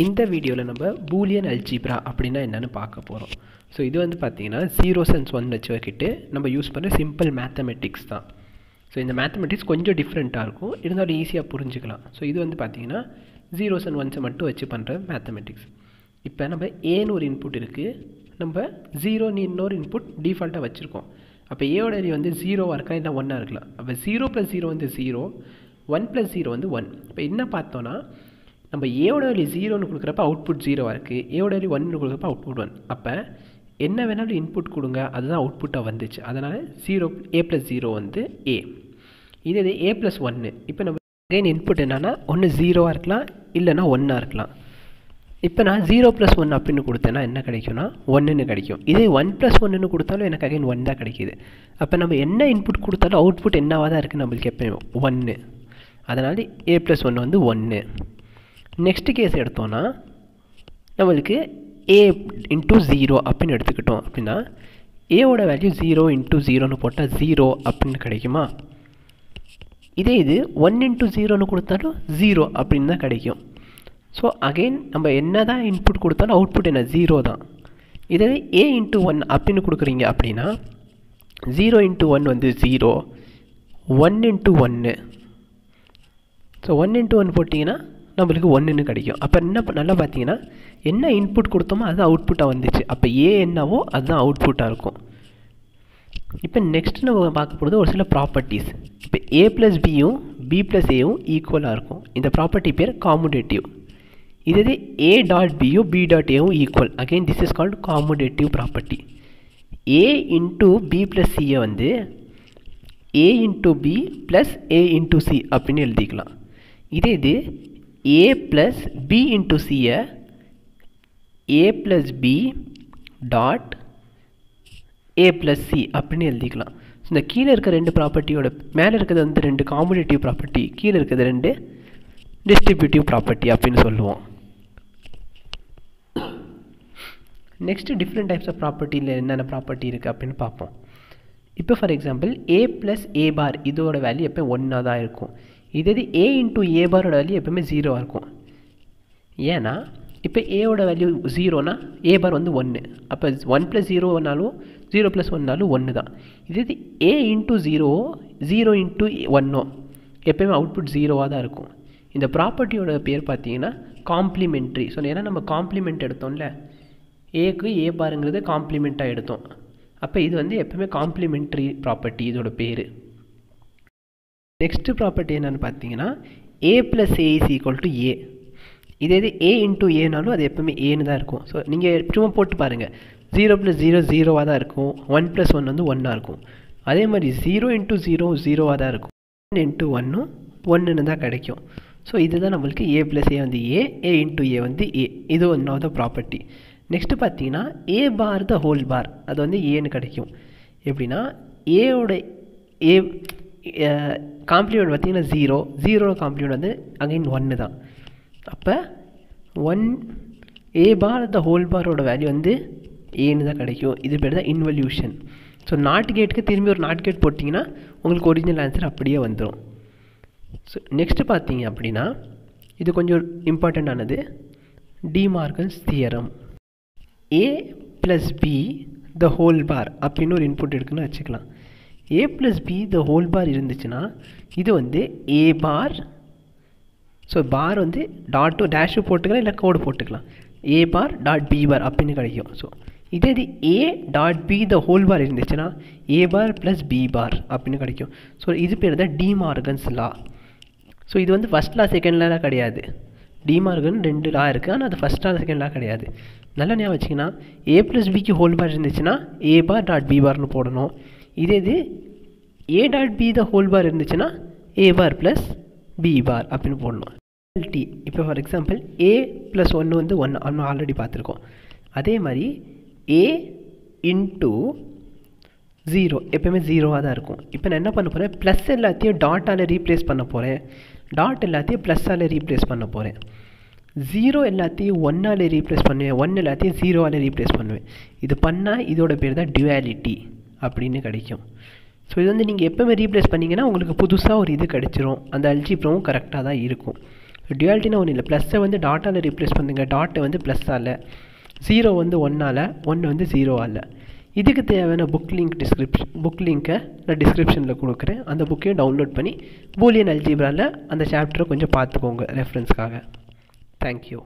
இந்த வீடியோவில் நம்ம பூலியன் அல்ஜிப்ரா அப்படின்னா என்னென்னு பார்க்க போகிறோம் ஸோ இது வந்து பார்த்தீங்கன்னா ஜீரோ சென்ஸ் ஒன் வச்சு வச்சுக்கிட்டு நம்ம யூஸ் பண்ணுற சிம்பிள் மேத்தமெட்டிக்ஸ் தான். ஸோ இந்த மேத்தமெட்டிக்ஸ் கொஞ்சம் டிஃப்ரெண்ட்டாக இருக்கும். இருந்தாலும் ஈஸியாக புரிஞ்சுக்கலாம். ஸோ இது வந்து பார்த்தீங்கன்னா ஜீரோஸ் அண்ட் ஒன்ஸை மட்டும் வச்சு பண்ணுற மேத்தமெட்டிக்ஸ் இப்போ நம்ம ஏன்னு ஒரு இன்புட் இருக்குது நம்ம ஜீரோன்னு இன்னொரு இன்புட் டிஃபால்ட்டாக வச்சுருக்கோம். அப்போ ஏவோட வேல்யூ வந்து ஜீரோவாக இருக்கலாம் இல்லை ஒன்னாக இருக்கலாம். அப்போ ஜீரோ ப்ளஸ் ஜீரோ வந்து ஜீரோ ஒன் ப்ளஸ் ஜீரோ வந்து ஒன் இப்போ என்ன பார்த்தோன்னா நம்ம ஏவோட வேல்யூ ஜீரோன்னு கொடுக்குறப்ப அவுட்புட் ஜீரோவாக இருக்குது ஏவோட வேல்யூ ஒன்னு கொடுக்குறப்ப அவுட்புட் ஒன் அப்போ என்ன வேணாலும் இன்புட் கொடுங்க. அதுதான் அவுட்புட்டாக வந்துச்சு. அதனால் ஜீரோ ஏ ப்ளஸ் ஜீரோ வந்து ஏ இது இது ஏ ப்ளஸ் ஒன்று இப்போ நம்ம அகைன் இன்புட் என்னென்னா ஒன்று ஜீரோவாக இருக்கலாம் இல்லைன்னா ஒன்றா இருக்கலாம். இப்போ நான் ஜீரோ ப்ளஸ் ஒன் அப்படின்னு கொடுத்தேன்னா என்ன கிடைக்கும்னா ஒன்றுன்னு கிடைக்கும். இதே ஒன் ப்ளஸ் ஒன்றுன்னு கொடுத்தாலும் எனக்கு அகைன் ஒன் தான் கிடைக்கிது. அப்போ நம்ம என்ன இன்புட் கொடுத்தாலும் அவுட்புட் என்னவாக தான் இருக்குது நம்மளுக்கு எப்பயும் ஒன்று அதனால் ஏ ப்ளஸ் ஒன்று வந்து ஒன்று நெக்ஸ்ட் கேஸ் எடுத்தோன்னா நம்மளுக்கு ஏ இன்ட்டு ஜீரோ அப்படின்னு எடுத்துக்கிட்டோம் அப்படின்னா ஏவோட வேல்யூ ஜீரோ இன்ட்டு ஜீரோன்னு போட்டால் ஜீரோ அப்படின்னு கிடைக்குமா? இதே இது ஒன் இன்ட்டு ஜீரோன்னு கொடுத்தாலும் ஜீரோ அப்படின்னு தான் கிடைக்கும். ஸோ அகெயின் நம்ம என்ன தான் இன்புட் கொடுத்தாலும் அவுட்புட் என்ன? ஜீரோ தான். இதே ஏ இன்ட்டு ஒன் அப்படின்னு கொடுக்குறீங்க அப்படின்னா ஜீரோ இன்ட்டு ஒன் வந்து ஜீரோ ஒன் இன்ட்டு ஒன்று ஸோ ஒன் இன்ட்டு ஒன் போட்டிங்கன்னா நம்மளுக்கு ஒன்றுன்னு கிடைக்கும். அப்போ என்ன நல்லா பார்த்தீங்கன்னா என்ன இன்புட் கொடுத்தோமோ அது அவுட்புட்டாக வந்துச்சு. அப்போ ஏ என்னவோ அதுதான் அவுட்புட்டாக இருக்கும். இப்போ நெக்ஸ்ட் நம்ம பார்க்க போகிறது ஒரு சில ப்ராப்பர்ட்டிஸ் இப்போ ஏ ப்ளஸ் பியும் பி ப்ளஸ் ஏயும் ஈக்குவலாக இருக்கும். இந்த ப்ராப்பர்ட்டி பேர் காமுடேட்டிவ் இது ஏ டாட் பியும் பி டாட் ஏவும் equal again this is called commutative property A into B plus சியை வந்து A into B plus A into C அப்படின்னு எழுதிக்கலாம். இதே இது A plus B into சியை A plus B dot A plus C அப்படின்னு எழுதிக்கலாம். So இந்த கீழே இருக்க ரெண்டு ப்ராப்பர்ட்டியோட மேலே இருக்கிறது வந்து ரெண்டு காம்படேட்டிவ் ப்ராப்பர்ட்டி கீழே இருக்கிறது ரெண்டு டிஸ்ட்ரிபியூட்டிவ் ப்ராப்பர்ட்டி அப்படின்னு சொல்லுவோம். நெக்ஸ்ட்டு டிஃப்ரெண்ட் டைப்ஸ் ஆஃப் ப்ராப்பர்ட்டியில் என்னென்ன ப்ராப்பர்ட்டி இருக்குது அப்படின்னு பார்ப்போம். இப்போ for example A plus A bar இதோட வேல்யூ எப்போ ஒன்றா தான் இருக்கும். இது இது ஏ இன்ட்டு ஏ பாரோட வேல்யூ எப்பவுமே ஜீரோவாக இருக்கும். ஏன்னா இப்போ ஏவோட வேல்யூ ஜீரோனா ஏ பார் வந்து ஒன்று அப்போ ஒன் ப்ளஸ் ஜீரோனாலும் ஜீரோ ப்ளஸ் ஒன்னாலும் ஒன்று தான். இது இது A into zero zero into ஒன்னோ எப்போயுமே அவுட்புட் ஜீரோவாக தான் இருக்கும். இந்த ப்ராப்பர்ட்டியோட பேர் பார்த்தீங்கன்னா காம்ப்ளிமெண்ட்ரி ஸோ ஏன்னா நம்ம காம்ப்ளிமெண்ட் எடுத்தோம்ல ஏக்கு ஏ பாருங்கிறது காம்ப்ளிமெண்ட்டாக எடுத்தோம். அப்போ இது வந்து எப்போயுமே காம்ப்ளிமெண்ட்ரி ப்ராப்பர்ட்டி இதோட பேர். நெக்ஸ்ட்டு ப்ராப்பர்ட்டி என்னென்னு பார்த்தீங்கன்னா A plus A is equal to A இதே இது ஏ இன்ட்டு ஏனாலும் அது எப்பவுமே ஏன்னு தான் இருக்கும். ஸோ நீங்கள் சும்மா போட்டு பாருங்கள் ஜீரோ ப்ளஸ் ஜீரோ ஜீரோவாக தான் இருக்கும். ஒன் ப்ளஸ் ஒன் வந்து ஒன்னாக இருக்கும். அதே மாதிரி ஜீரோ இன்ட்டு ஜீரோ ஜீரோவாக தான் இருக்கும். ஒன் இன்ட்டு ஒன்னும் ஒன்றுன்னு தான் கிடைக்கும். ஸோ இதுதான் நம்மளுக்கு ஏ ப்ளஸ் ஏ வந்து ஏ ஏ இன்ட்டு ஏ வந்து ஏ இது one of the property next பார்த்தீங்கன்னா ஏ பார் த ஹோல் பார் அது வந்து ஏன்னு கிடைக்கும். எப்படின்னா ஏவோட ஏ காம்ப்ளிமெண்ட் பார்த்தீங்கன்னா ஜீரோ ஜீரோட காம்ப்ளிமெண்ட் வந்து அகைன் ஒன்று தான். அப்போ one A bar the whole பாரோட value வந்து ஏன்னு தான் கிடைக்கும். இது பேர் தான் இன்வல்யூஷன் ஸோ நாட் கேட்டுக்கு திரும்பி ஒரு நாட் கேட் போட்டிங்கன்னா உங்களுக்கு ஒரிஜினல் ஆன்சர் அப்படியே வந்துடும் ஸோ நெக்ஸ்ட்டு பார்த்தீங்க அப்படின்னா இது கொஞ்சம் இம்பார்ட்டண்ட்டானது De Morgan's theorem A plus B the whole bar அப்படின்னு ஒரு இன்புட் இருக்குன்னு வச்சுக்கலாம். A plus B the whole bar இருந்துச்சுன்னா இது வந்து ஏ பார் ஸோ பார் வந்து டாட்டு டேஷு போட்டுக்கலாம் இல்லை கோடு போட்டுக்கலாம். ஏ பார் டாட் பி பார் அப்படின்னு கிடைக்கும். ஸோ இதே இது A dot B the whole bar இருந்துச்சுன்னா A bar plus B bar அப்படின்னு கிடைக்கும். ஸோ இது பேர் தான் டிமார்கன்ஸ் லா ஸோ இது வந்து ஃபஸ்ட் லா செகண்ட் லாலாம் கிடையாது. டிமார்கன் ரெண்டு லா இருக்குது ஆனால் அது ஃபஸ்ட் லா செகண்ட் லா கிடையாது. நல்லா ஞாபகம் வச்சிங்கன்னா ஏ ப்ளஸ் பிக்கு ஹோல் பார் இருந்துச்சுன்னா ஏ பார் டாட் பி பார்னு போடணும். இதே இது A dot B the whole bar இருந்துச்சுன்னா A bar plus B bar அப்படின்னு போடணும் டி இப்போ ஃபார் எக்ஸாம்பிள் ஏ ப்ளஸ் ஒன்று வந்து ஒன்று ஒன்று ஆல்ரெடி பார்த்துருக்கோம். அதே மாதிரி ஏ இன்ட்டு ஜீரோ எப்போயுமே ஜீரோவாக தான் இருக்கும். இப்போ நான் என்ன பண்ண போகிறேன் ப்ளஸ் எல்லாத்தையும் டாட்டால் ரீப்ளேஸ் பண்ண போகிறேன் டாட் எல்லாத்தையும் ப்ளஸ்ஸால் ரீப்ளேஸ் பண்ண போகிறேன் ஜீரோ எல்லாத்தையும் ஒன்னால் ரீப்ளேஸ் பண்ணுவேன். ஒன் எல்லாத்தையும் ஜீரோவால் ரீப்ளேஸ் பண்ணுவேன். இது பண்ணால் இதோட பேர் தான் டுவாலிட்டி அப்படின்னு கிடைக்கும். ஸோ இது வந்து நீங்கள் எப்போவுமே ரீப்ளேஸ் பண்ணிங்கன்னா உங்களுக்கு புதுசாக ஒரு இது கிடச்சிரும். அந்த அல்ஜிப்ராவும் கரெக்டாக தான் இருக்கும். டுவாலிட்டினா ஒன்றும் இல்லை. ப்ளஸ்ஸை வந்து டாட்டாவில் ரீப்ளேஸ் பண்ணுங்கள் டாட்டை வந்து ப்ளஸ்ஸால் ஜீரோ வந்து ஒன்னால் ஒன்று வந்து ஜீரோவால் இதுக்கு தேவையான புக் லிங்க் டிஸ்கிரிப்ஷன் புக் லிங்க்கை நான் டிஸ்கிரிப்ஷனில் கொடுக்குறேன். அந்த புக்கையும் டவுன்லோட் பண்ணி பூலியன் அல்ஜிப்ராவில் அந்த சாப்டரை கொஞ்சம் பார்த்துக்கோங்க ரெஃபரன்ஸ்க்காக தேங்க்யூ